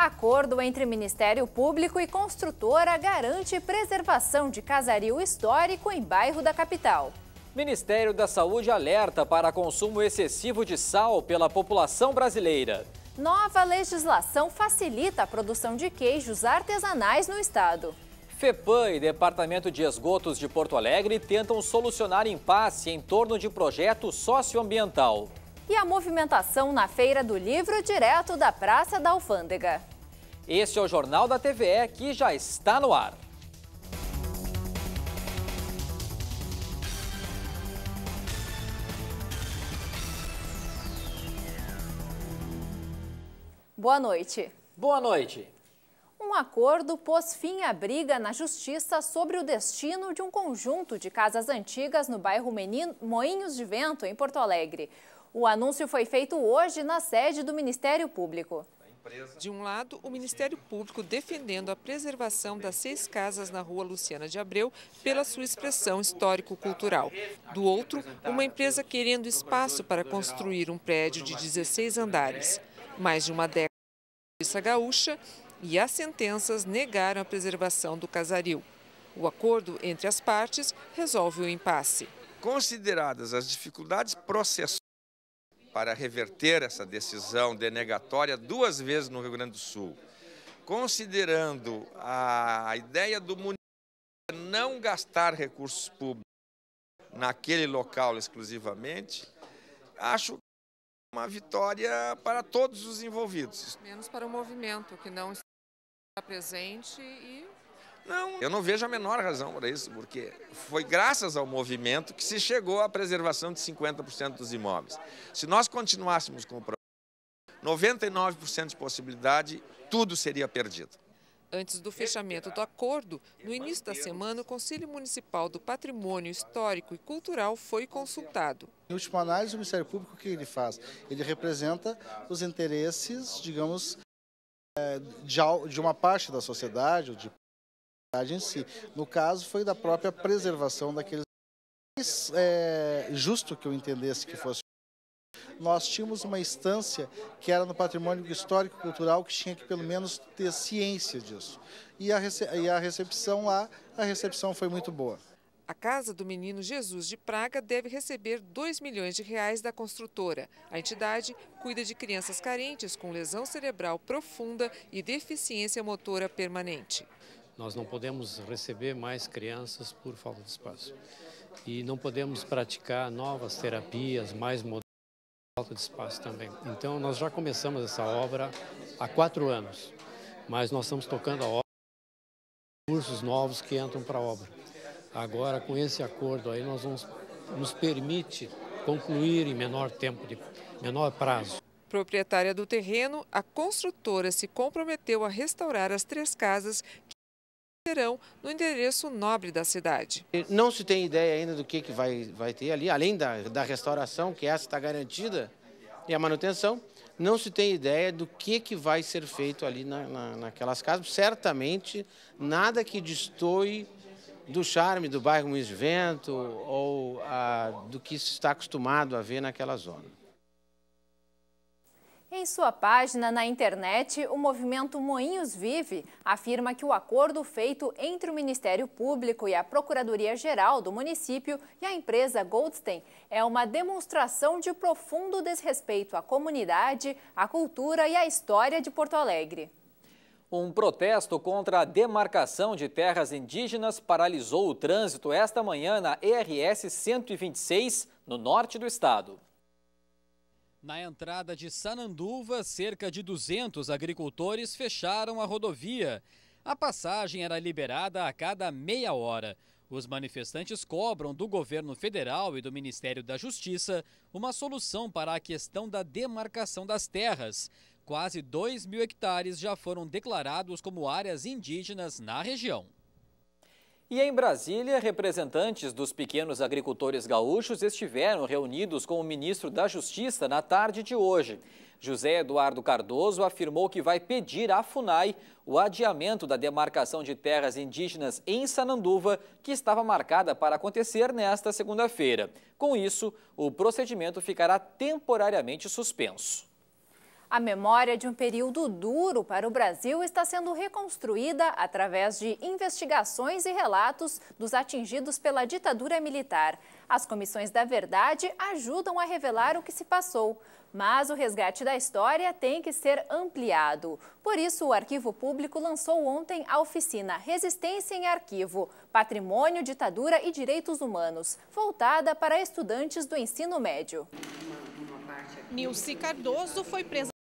Acordo entre Ministério Público e construtora garante preservação de casario histórico em bairro da capital. Ministério da Saúde alerta para consumo excessivo de sal pela população brasileira. Nova legislação facilita a produção de queijos artesanais no estado. FEPAM e Departamento de Esgotos de Porto Alegre tentam solucionar impasse em torno de projeto socioambiental e a movimentação na Feira do Livro direto da Praça da Alfândega. Este é o Jornal da TVE que já está no ar. Boa noite. Boa noite. Um acordo pôs fim à briga na Justiça sobre o destino de um conjunto de casas antigas no bairro Moinhos de Vento, em Porto Alegre. O anúncio foi feito hoje na sede do Ministério Público. De um lado, o Ministério Público defendendo a preservação das seis casas na rua Luciana de Abreu pela sua expressão histórico-cultural. Do outro, uma empresa querendo espaço para construir um prédio de 16 andares. Mais de uma década de justiça gaúcha e as sentenças negaram a preservação do casaril. O acordo entre as partes resolve o impasse. Consideradas as dificuldades processuais para reverter essa decisão denegatória duas vezes no Rio Grande do Sul, considerando a ideia do município não gastar recursos públicos naquele local exclusivamente, acho uma vitória para todos os envolvidos. Menos para o movimento, que não está presente e não, eu não vejo a menor razão para isso, porque foi graças ao movimento que se chegou à preservação de 50% dos imóveis. Se nós continuássemos com o projeto, 99% de possibilidade, tudo seria perdido. Antes do fechamento do acordo, no início da semana, o Conselho Municipal do Patrimônio Histórico e Cultural foi consultado. Em última análise, o Ministério Público, o que ele faz? Ele representa os interesses, digamos, eh, de uma parte da sociedade, de em si. No caso, foi da própria preservação daqueles. É justo que eu entendesse que fosse. Nós tínhamos uma instância que era no patrimônio histórico-cultural que tinha que pelo menos ter ciência disso. E a, e a recepção lá, a recepção foi muito boa. A Casa do Menino Jesus de Praga deve receber 2 milhões de reais da construtora. A entidade cuida de crianças carentes com lesão cerebral profunda e deficiência motora permanente. Nós não podemos receber mais crianças por falta de espaço. E não podemos praticar novas terapias mais modernas por falta de espaço também. Então, nós já começamos essa obra há quatro anos, mas nós estamos tocando a obra, cursos novos que entram para a obra. Agora, com esse acordo aí, nós vamos, nos permite concluir em menor tempo, de menor prazo. Proprietária do terreno, a construtora se comprometeu a restaurar as três casas no endereço nobre da cidade. Não se tem ideia ainda do que, que vai, vai ter ali, além da, da restauração, que essa está garantida, e a manutenção, não se tem ideia do que, que vai ser feito ali na, na, naquelas casas. Certamente, nada que destoie do charme do bairro de Vento ou a, do que se está acostumado a ver naquela zona. Em sua página na internet, o movimento Moinhos Vive afirma que o acordo feito entre o Ministério Público e a Procuradoria-Geral do município e a empresa Goldstein é uma demonstração de profundo desrespeito à comunidade, à cultura e à história de Porto Alegre. Um protesto contra a demarcação de terras indígenas paralisou o trânsito esta manhã na ERS 126, no norte do estado. Na entrada de Sananduva, cerca de 200 agricultores fecharam a rodovia. A passagem era liberada a cada meia hora. Os manifestantes cobram do governo federal e do Ministério da Justiça uma solução para a questão da demarcação das terras. Quase 2 mil hectares já foram declarados como áreas indígenas na região. E em Brasília, representantes dos pequenos agricultores gaúchos estiveram reunidos com o ministro da Justiça na tarde de hoje. José Eduardo Cardoso afirmou que vai pedir à FUNAI o adiamento da demarcação de terras indígenas em Sananduva, que estava marcada para acontecer nesta segunda-feira. Com isso, o procedimento ficará temporariamente suspenso. A memória de um período duro para o Brasil está sendo reconstruída através de investigações e relatos dos atingidos pela ditadura militar. As comissões da verdade ajudam a revelar o que se passou, mas o resgate da história tem que ser ampliado. Por isso, o Arquivo Público lançou ontem a oficina Resistência em Arquivo, Patrimônio, Ditadura e Direitos Humanos, voltada para estudantes do ensino médio. Nilce Cardoso foi presa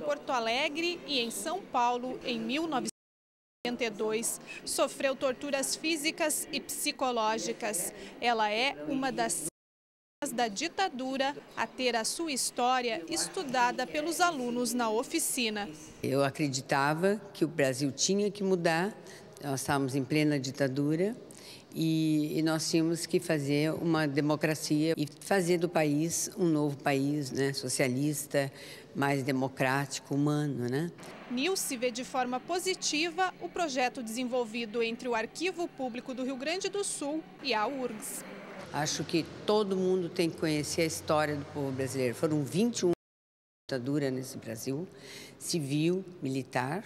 em Porto Alegre e em São Paulo em 1982. Sofreu torturas físicas e psicológicas. Ela é uma das da ditadura a ter a sua história estudada pelos alunos na oficina. Eu acreditava que o Brasil tinha que mudar, nós estávamos em plena ditadura e, e, nós tínhamos que fazer uma democracia e fazer do país um novo país, né, socialista, mais democrático, humano, né? Nilce vê de forma positiva o projeto desenvolvido entre o Arquivo Público do Rio Grande do Sul e a URGS. Acho que todo mundo tem que conhecer a história do povo brasileiro. Foram 21 anos de ditadura nesse Brasil, civil, militar,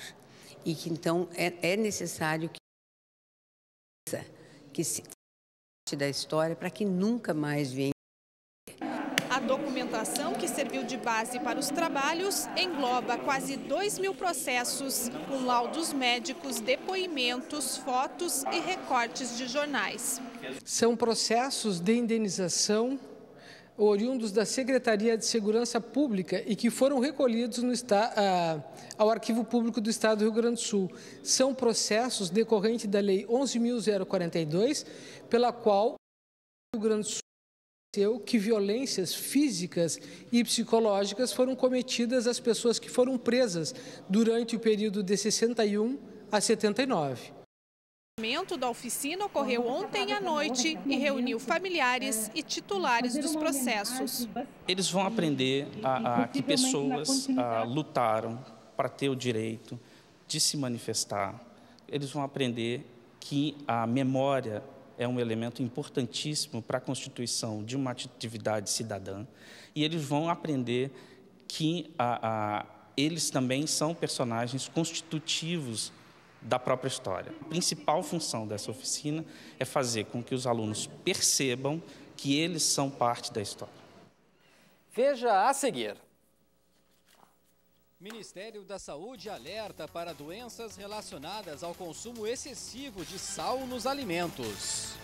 e que então é, é necessário que que se da história para que nunca mais venha. A documentação que serviu de base para os trabalhos engloba quase 2 mil processos, com laudos médicos, depoimentos, fotos e recortes de jornais. São processos de indenização oriundos da Secretaria de Segurança Pública e que foram recolhidos no, ah, ao Arquivo Público do Estado do Rio Grande do Sul. São processos decorrentes da Lei 11.042, pela qual o Rio Grande do Sul que violências físicas e psicológicas foram cometidas às pessoas que foram presas durante o período de 61 a 79. O lançamento da oficina ocorreu ontem à noite e reuniu familiares e titulares dos processos. Eles vão aprender a, a que pessoas a, lutaram para ter o direito de se manifestar. Eles vão aprender que a memória é um elemento importantíssimo para a constituição de uma atividade cidadã. E eles vão aprender que a, eles também são personagens constitutivos da própria história. A principal função dessa oficina é fazer com que os alunos percebam que eles são parte da história. Veja a seguir. Ministério da Saúde alerta para doenças relacionadas ao consumo excessivo de sal nos alimentos.